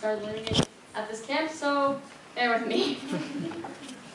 started learning it at this camp, so bear with me.